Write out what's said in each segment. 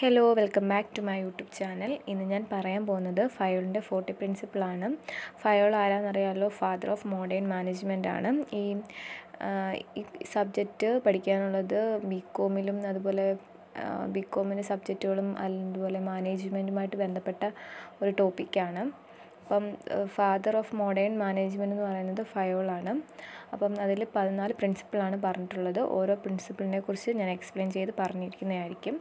Hello welcome back to my YouTube channel ഇന്ന് ഞാൻ പറയാൻ പോകുന്നത് ഫയോളിന്റെ ഫോർട്ടി പ്രിൻസിപ്പിളാണ്. ഫയോൾ ആരാന്നറിയാമല്ലോ ഫാദർ ഓഫ് മോഡേൺ മാനേജ്മെന്റ് ആണ്. ഈ സബ്ജക്റ്റ് പഠിക്കാനുള്ളത് ബി കോമിലും അതുപോലെ ബി കോമിന്റെ സബ്ജക്റ്റുകളും അതുപോലെ മാനേജ്മെന്റുമായിട്ട് ബന്ധപ്പെട്ട ഒരു ടോപ്പിക്കാണ് അപ്പം ഫാദർ ഓഫ് മോഡേൺ മാനേജ്മെന്റ് എന്ന് പറയുന്നത് ഫയോളാണ് അപ്പം അതിൽ പതിനാല് പ്രിൻസിപ്പിളാണ് പറഞ്ഞിട്ടുള്ളത്. ഓരോ പ്രിൻസിപ്പിളിനെ കുറിച്ച് ഞാൻ എക്സ്പ്ലെയിൻ ചെയ്ത് പറഞ്ഞിരിക്കുന്നതായിരിക്കും.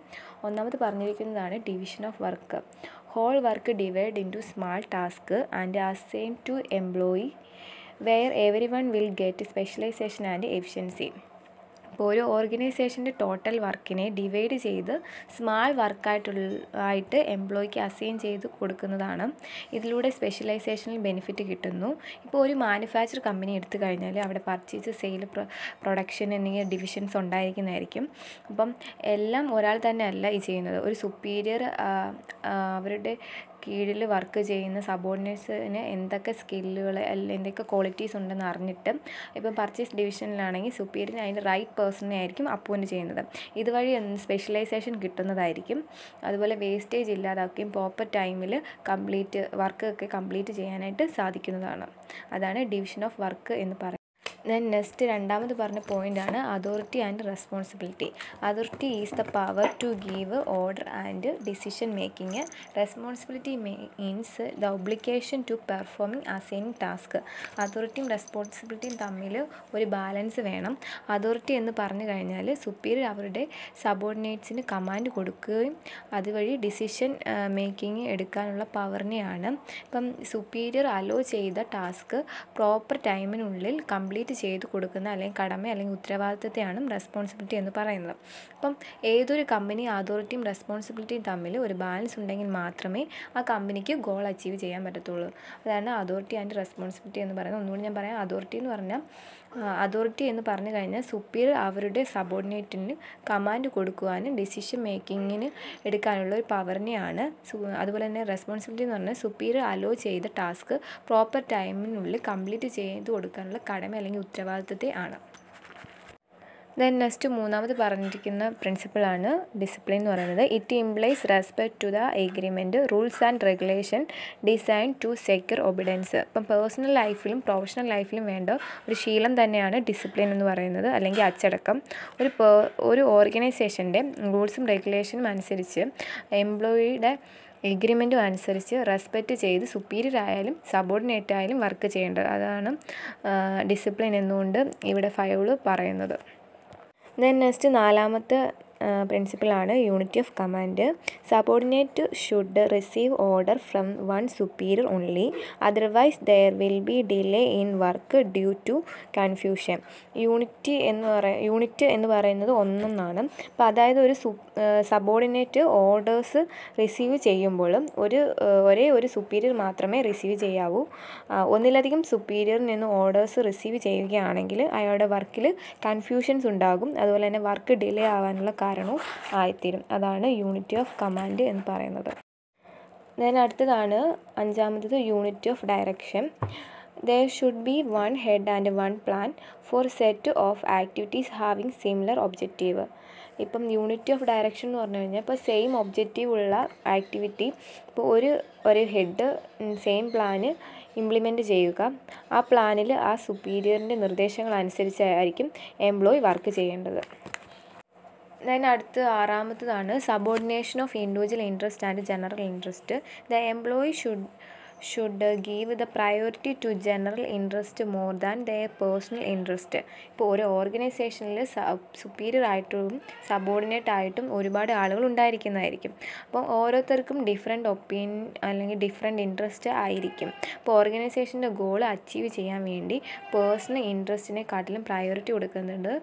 ഒന്നാമത് പറഞ്ഞിരിക്കുന്നതാണ് division of work whole work divide into small task and assign to employee where every one will get specialization and efficiency അപ്പോൾ ഒരു ഓർഗനൈസേഷന്റെ ടോട്ടൽ വർക്കിനെ ഡിവൈഡ് ചെയ്ത് സ്മാൾ വർക്കായിട്ടുള്ള ആയിട്ട് എംപ്ലോയിക്ക് അസൈൻ ചെയ്ത് കൊടുക്കുന്നതാണ്. ഇതിലൂടെ സ്പെഷ്യലൈസേഷനിൽ ബെനിഫിറ്റ് കിട്ടുന്നു. ഇപ്പോൾ ഒരു മാനുഫാക്ചർ കമ്പനി എടുത്തു കഴിഞ്ഞാൽ അവിടെ പർച്ചേസ് സെയിൽ പ്രൊഡക്ഷൻ എന്നിങ്ങനെ ഡിവിഷൻസ് ഉണ്ടായിരിക്കുന്നതായിരിക്കും. അപ്പം എല്ലാം ഒരാൾ തന്നെ അല്ല ഈ ചെയ്യുന്നത്. ഒരു സുപ്പീരിയർ അവരുടെ കീഴിൽ വർക്ക് ചെയ്യുന്ന സബോർഡിനേറ്റ്സിന് എന്തൊക്കെ സ്കില്ലുകൾ അല്ലെങ്കിൽ എന്തൊക്കെ ക്വാളിറ്റീസ് ഉണ്ടെന്ന് അറിഞ്ഞിട്ട് ഇപ്പം പർച്ചേസ് ഡിവിഷനിലാണെങ്കിൽ സുപ്പീരിയർ അതിന്റെ റൈറ്റ് പേഴ്സണെ ആയിരിക്കും അപ്പോയിന്റ് ചെയ്യുന്നത്. ഇതുവഴി സ്പെഷ്യലൈസേഷൻ കിട്ടുന്നതായിരിക്കും. അതുപോലെ വേസ്റ്റേജ് ഇല്ലാതാക്കുകയും പ്രോപ്പർ ടൈമിൽ കംപ്ലീറ്റ് വർക്കൊക്കെ കംപ്ലീറ്റ് ചെയ്യാനായിട്ട് സാധിക്കുന്നതാണ്. അതാണ് ഡിവിഷൻ ഓഫ് വർക്ക് എന്ന് പറയുന്നത്. ദെൻ നെക്സ്റ്റ് രണ്ടാമത് പറഞ്ഞ പോയിന്റാണ് authority and responsibility authority is the power to give order and decision making responsibility means the obligation to performing assigning task അതോറിറ്റിയും റെസ്പോൺസിബിലിറ്റിയും തമ്മിൽ ഒരു ബാലൻസ് വേണം. അതോറിറ്റി എന്ന് പറഞ്ഞു കഴിഞ്ഞാൽ സുപ്പീരിയർ അവരുടെ സബോർഡിനേറ്റ്സിന് കമാൻഡ് കൊടുക്കുകയും അതുവഴി ഡിസിഷൻ മേക്കിംഗ് എടുക്കാനുള്ള പവറിനെയാണ് ഇപ്പം സുപ്പീരിയർ അലോ ചെയ്ത ടാസ്ക് പ്രോപ്പർ ടൈമിനുള്ളിൽ കംപ്ലീറ്റ് ചെയ്ത് കൊടുക്കുന്ന അല്ലെങ്കിൽ കടമ അല്ലെങ്കിൽ ഉത്തരവാദിത്തത്തെയാണ് റെസ്പോൺസിബിലിറ്റി എന്ന് പറയുന്നത്. അപ്പം ഏതൊരു കമ്പനി അതോറിറ്റിയും റെസ്പോൺസിബിലിറ്റിയും തമ്മിൽ ഒരു ബാലൻസ് ഉണ്ടെങ്കിൽ മാത്രമേ ആ കമ്പനിക്ക് ഗോൾ അച്ചീവ് ചെയ്യാൻ പറ്റത്തുള്ളൂ. അതാണ് അതോറിറ്റി ആൻഡ് റെസ്പോൺസിബിലിറ്റി എന്ന് പറയുന്നത്. ഒന്നുകൂടി ഞാൻ പറയാം. അതോറിറ്റി എന്ന് പറഞ്ഞാൽ അതോറിറ്റി എന്ന് പറഞ്ഞു കഴിഞ്ഞാൽ സുപ്പീരിയർ അവരുടെ സബോർഡിനേറ്റിന് കമാൻഡ് കൊടുക്കുവാനും ഡിസിഷൻ മേക്കിങ്ങിന് എടുക്കാനുള്ള ഒരു പവറിനെയാണ് അതുപോലെ തന്നെ റെസ്പോൺസിബിലിറ്റി എന്ന് പറഞ്ഞാൽ സുപ്പീരിയർ അലോ ചെയ്ത ടാസ്ക് പ്രോപ്പർ ടൈമിനുള്ളിൽ കംപ്ലീറ്റ് ചെയ്ത് കൊടുക്കാനുള്ള കടമ അല്ലെങ്കിൽ ഉത്തരവാദിത്തത്തെ ആണ്. ദെൻ നെക്സ്റ്റ് മൂന്നാമത് പറഞ്ഞിരിക്കുന്ന പ്രിൻസിപ്പിളാണ് ഡിസിപ്ലിൻ എന്ന് പറയുന്നത്. It implies respect to the agreement rules and regulation design to secure obedience ഇപ്പം പേഴ്സണൽ ലൈഫിലും പ്രൊഫഷണൽ ലൈഫിലും വേണ്ട ഒരു ശീലം തന്നെയാണ് ഡിസിപ്ലിൻ എന്ന് പറയുന്നത്. അല്ലെങ്കിൽ അച്ചടക്കം. ഒരു ഒരു ഓർഗനൈസേഷന്റെ റൂൾസും റെഗുലേഷനും അനുസരിച്ച് എംപ്ലോയിയുടെ എഗ്രിമെന്റും അനുസരിച്ച് റെസ്പെക്റ്റ് ചെയ്ത് സുപ്പീരിയർ ആയാലും സബോർഡിനേറ്റ് ആയാലും വർക്ക് ചെയ്യേണ്ടത്. അതാണ് ഡിസിപ്ലിൻ എന്നുകൊണ്ട് ഇവിടെ ഫയോൾ പറയുന്നത്. ദെൻ നെക്സ്റ്റ് നാലാമത്തെ പ്രിൻസിപ്പിളാണ് unity of command. Subordinate should receive order from one superior only. Otherwise there will be delay in work due to confusion. Unity എന്ന് പറയ യൂണിറ്റ് എന്ന് പറയുന്നത് ഒന്നൊന്നാണ്. അപ്പോൾ അതായത് ഒരു സബോർഡിനേറ്റ് ഓർഡേഴ്സ് റിസീവ് ചെയ്യുമ്പോൾ ഒരു ഒരേ ഒരു സുപ്പീരിയർ മാത്രമേ റിസീവ് ചെയ്യാവൂ. ഒന്നിലധികം സുപ്പീരിയറിൽ നിന്ന് ഓർഡേഴ്സ് റിസീവ് ചെയ്യുകയാണെങ്കിൽ അയാളുടെ വർക്കിൽ കൺഫ്യൂഷൻസ് ഉണ്ടാകും. അതുപോലെ തന്നെ വർക്ക് ഡിലേ ആവാനുള്ള കാരണവും ആയിത്തീരും. അതാണ് യൂണിറ്റി ഓഫ് കമാൻഡ് എന്ന് പറയുന്നത്. ദെൻ അടുത്തതാണ് അഞ്ചാമത്തത് unity of direction. There should be one head and one plan for set of activities having similar objective ഇപ്പം യൂണിറ്റി ഓഫ് ഡയറക്ഷൻ എന്ന് പറഞ്ഞു കഴിഞ്ഞാൽ ഇപ്പോൾ സെയിം ഒബ്ജക്റ്റീവ് ഉള്ള ആക്ടിവിറ്റി ഇപ്പോൾ ഒരു ഒരു ഹെഡ് സെയിം പ്ലാന് ഇംപ്ലിമെന്റ് ചെയ്യുക. ആ പ്ലാനിൽ ആ സുപ്പീരിയറിന്റെ നിർദ്ദേശങ്ങൾ അനുസരിച്ചായിരിക്കും എംപ്ലോയി വർക്ക് ചെയ്യേണ്ടത്. ദെൻ അടുത്ത് ആറാമത്തതാണ് subordination of individual interest and general interest the employee should should give the priority to general interest more than their personal interest ഇപ്പോൾ ഒരു ഓർഗനൈസേഷനിൽ സുപ്പീരിയർ ആയിട്ടും സബോർഡിനേറ്റ് ആയിട്ടും ഒരുപാട് ആളുകൾ ഉണ്ടായിരിക്കുന്നതായിരിക്കും. അപ്പോൾ ഓരോരുത്തർക്കും ഡിഫറെന്റ് ഒപ്പീനിയൻ അല്ലെങ്കിൽ ഡിഫറെന്റ് ഇൻട്രസ്റ്റ് ആയിരിക്കും. അപ്പോൾ ഓർഗനൈസേഷന്റെ ഗോൾ അച്ചീവ് ചെയ്യാൻ വേണ്ടി പേഴ്സണൽ ഇൻട്രസ്റ്റിനെക്കാട്ടിലും പ്രയോറിറ്റി കൊടുക്കുന്നുണ്ട്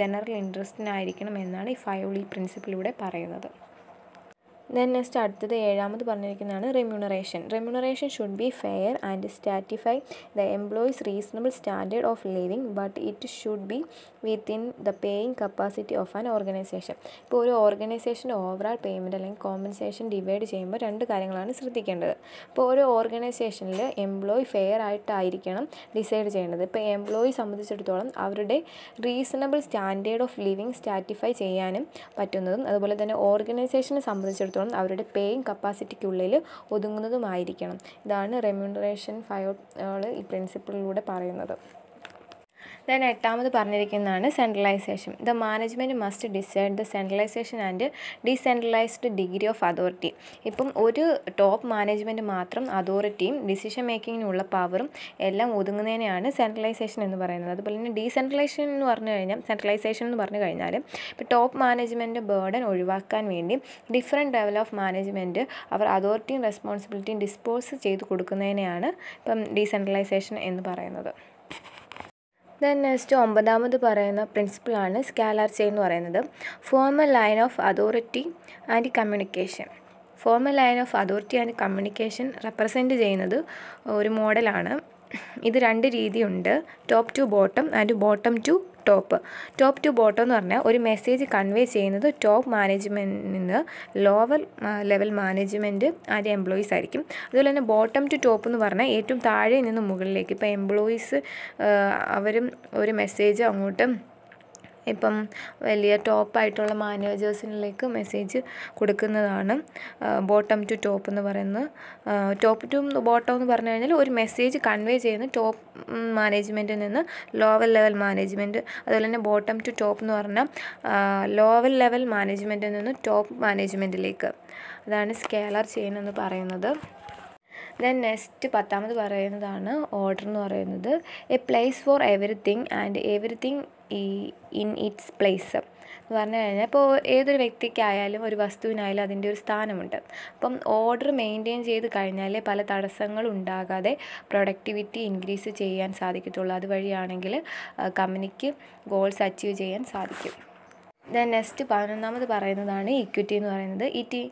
ജനറൽ ഇൻട്രസ്റ്റിനായിരിക്കണം എന്നാണ് ഈ ഫയോളി പ്രിൻസിപ്പിളിലൂടെ പറയുന്നത്. ദെൻ നെക്സ്റ്റ് അടുത്തത് ഏഴാമത് പറഞ്ഞിരിക്കുന്നതാണ് remuneration remuneration should be fair and satisfy the employees reasonable standard of living but it should be within the paying capacity of an organisation ഇപ്പോൾ ഒരു ഓർഗനൈസേഷന്റെ ഓവറാൾ പേയ്മെന്റ് അല്ലെങ്കിൽ കോമ്പൻസേഷൻ ഡിവൈഡ് ചെയ്യുമ്പോൾ രണ്ട് കാര്യങ്ങളാണ് ശ്രദ്ധിക്കേണ്ടത്. ഇപ്പോൾ ഒരു ഓർഗനൈസേഷനിൽ എംപ്ലോയി ഫെയർ ആയിട്ടായിരിക്കണം ഡിസൈഡ് ചെയ്യേണ്ടത്. ഇപ്പോൾ എംപ്ലോയി സംബന്ധിച്ചിടത്തോളം അവരുടെ reasonable standard of living satisfy ചെയ്യാനും പറ്റുന്നതും അതുപോലെ തന്നെ ഓർഗനൈസേഷനെ സംബന്ധിച്ചിടത്തോളം അവരുടെ പേയിങ് കപ്പാസിറ്റിക്കുള്ളിൽ ഒതുങ്ങുന്നതുമായിരിക്കണം. ഇതാണ് റെമ്യൂണറേഷൻ ഫയോൾ ഈ പ്രിൻസിപ്പിളിലൂടെ പറയുന്നത്. ദെൻ എട്ടാമത് പറഞ്ഞിരിക്കുന്നതാണ് centralisation the management must decide the centralisation and decentralised degree of authority ഇപ്പം ഒരു ടോപ്പ് മാനേജ്മെന്റ് മാത്രം അതോറിറ്റിയും ഡിസിഷൻ മേക്കിങ്ങിനുള്ള പവറും എല്ലാം ഒതുങ്ങുന്നതിനെയാണ് സെൻട്രലൈസേഷൻ എന്ന് പറയുന്നത്. അതുപോലെ തന്നെ ഡീസെൻട്രലൈസേഷൻ എന്ന് പറഞ്ഞു കഴിഞ്ഞാൽ സെൻട്രലൈസേഷൻ എന്ന് പറഞ്ഞു കഴിഞ്ഞാൽ ഇപ്പോൾ ടോപ്പ് മാനേജ്മെന്റ് ബേർഡൻ ഒഴിവാക്കാൻ വേണ്ടി ഡിഫറെന്റ് ലെവൽ ഓഫ് മാനേജ്മെന്റ് അവർ അതോറിറ്റിയും റെസ്പോൺസിബിലിറ്റിയും ഡിസ്പോസ് ചെയ്ത് കൊടുക്കുന്നതിനെയാണ് ഇപ്പം ഡീസെൻട്രലൈസേഷൻ എന്ന് പറയുന്നത്. ദെൻ നെക്സ്റ്റ് ഒമ്പതാമത് പറയുന്ന പ്രിൻസിപ്പിളാണ് സ്കാലാർ ചെയിൻ എന്ന് പറയുന്നത്. Formal line of authority and communication formal line of authority and communication represent ചെയ്യുന്നത് ഒരു മോഡലാണ് ഇത് രണ്ട് രീതിയുണ്ട്. Top to bottom and bottom to top. Top to bottom എന്ന് പറഞ്ഞാൽ ഒരു മെസ്സേജ് കൺവേ ചെയ്യുന്നത് ടോപ്പ് മാനേജ്മെന്റിൽ നിന്ന് lower level management and employees ആയിരിക്കും. അതുപോലെ തന്നെ ബോട്ടം ടു ടോപ്പ് എന്ന് പറഞ്ഞാൽ ഏറ്റവും താഴെ നിന്ന് മുകളിലേക്ക്. ഇപ്പോൾ എംപ്ലോയീസ് അവരും ഒരു മെസ്സേജ് അങ്ങോട്ട് ഇപ്പം വലിയ ടോപ്പായിട്ടുള്ള മാനേജേഴ്സിനിലേക്ക് മെസ്സേജ് കൊടുക്കുന്നതാണ്. ബോട്ടം ടു ടോപ്പ് എന്ന് പറയുന്നത്. ടോപ്പ് ടു ബോട്ടം എന്ന് പറഞ്ഞു കഴിഞ്ഞാൽ ഒരു മെസ്സേജ് കൺവേ ചെയ്യുന്ന ടോപ്പ് മാനേജ്മെന്റിൽ നിന്ന് ലോവർ ലെവൽ മാനേജ്മെന്റ് അതുപോലെ തന്നെ ബോട്ടം ടു ടോപ്പ് എന്ന് പറഞ്ഞാൽ ലോവർ ലെവൽ മാനേജ്മെന്റിൽ നിന്ന് ടോപ്പ് മാനേജ്മെന്റിലേക്ക് അതാണ് സ്കേലർ ചെയിൻ എന്ന് പറയുന്നത്. ദെൻ നെക്സ്റ്റ് പത്താമത് പറയുന്നതാണ് ഓർഡർ എന്ന് പറയുന്നത്. A place for everything and everything ഈ ഇൻ ഇറ്റ്സ് പ്ലേസ് എന്ന് പറഞ്ഞു കഴിഞ്ഞാൽ ഇപ്പോൾ ഏതൊരു വ്യക്തിക്കായാലും ഒരു വസ്തുവിനായാലും അതിന്റെ ഒരു സ്ഥാനമുണ്ട്. അപ്പം ഓർഡർ മെയിന്റെയിൻ ചെയ്ത് കഴിഞ്ഞാൽ പല തടസ്സങ്ങളും ഉണ്ടാകാതെ പ്രൊഡക്ടിവിറ്റി ഇൻക്രീസ് ചെയ്യാൻ സാധിക്കത്തുള്ളൂ. അതുവഴിയാണെങ്കിൽ കമ്പനിക്ക് ഗോൾസ് അച്ചീവ് ചെയ്യാൻ സാധിക്കും. ദെൻ നെക്സ്റ്റ് പതിനൊന്നാമത് പറയുന്നതാണ് ഇക്വിറ്റി എന്ന് പറയുന്നത്. It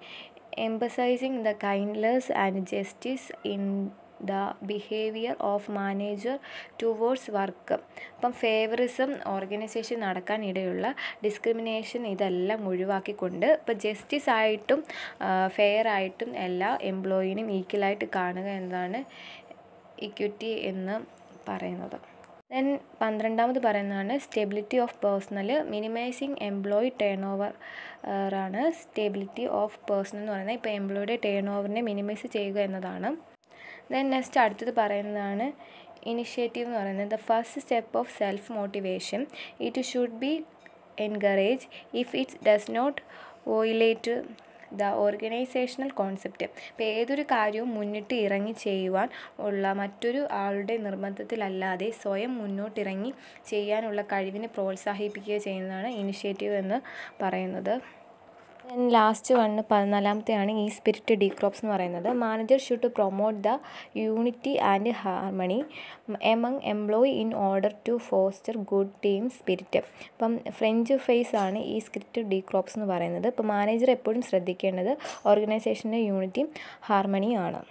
emphasising the kindliness and justice in the behaviour of manager towards work. അപ്പം ഫേവറിസം ഓർഗനൈസേഷൻ നടക്കാനിടയുള്ള ഡിസ്ക്രിമിനേഷൻ ഇതെല്ലാം ഒഴിവാക്കിക്കൊണ്ട് ഇപ്പോൾ ജസ്റ്റിസ് ആയിട്ടും ഫെയർ ആയിട്ടും എല്ലാ എംപ്ലോയിനും ഈക്വലായിട്ട് കാണുക എന്നതാണ് ഇക്വിറ്റി എന്ന് പറയുന്നത്. ദെൻ പന്ത്രണ്ടാമത് പറയുന്നതാണ് stability of personnel minimising employee turnover ആണ് സ്റ്റെബിലിറ്റി ഓഫ് പേഴ്സണൽ എന്ന് പറയുന്നത്. ഇപ്പോൾ എംപ്ലോയിയുടെ ടേൺ ഓവറിനെ മിനിമൈസ് ചെയ്യുക എന്നതാണ്. ദെൻ നെക്സ്റ്റ് അടുത്തത് പറയുന്നതാണ് ഇനിഷ്യേറ്റീവ് എന്ന് പറയുന്നത് the first step of self motivation it should be encourage if it's does not violate the organisational concept ഇപ്പോൾ ഏതൊരു കാര്യവും മുന്നിട്ട് ഇറങ്ങി ചെയ്യുവാൻ ഉള്ള മറ്റൊരു ആളുടെ നിർബന്ധത്തിലല്ലാതെ സ്വയം മുന്നോട്ടിറങ്ങി ചെയ്യാനുള്ള കഴിവിനെ പ്രോത്സാഹിപ്പിക്കുക ചെയ്യുന്നതാണ് ഇനിഷ്യേറ്റീവ് എന്ന് പറയുന്നത്. ലാസ്റ്റ് വണ്ണ് പതിനാലാമത്തെയാണ് ഈ സ്പിരിറ്റ് ഡീക്രോപ്സ് എന്ന് പറയുന്നത്. Manager should promote the unity and harmony among employee in order to foster good team spirit അപ്പം ഫ്രഞ്ച് ഫേസ് ആണ് ഈ സ്ക്രിപ്റ്റ് ഡീക്രോപ്സ് എന്ന് പറയുന്നത്. ഇപ്പോൾ മാനേജർ എപ്പോഴും ശ്രദ്ധിക്കേണ്ടത് ഓർഗനൈസേഷന്റെ യൂണിറ്റിയും ഹാർമണിയും ആണ്.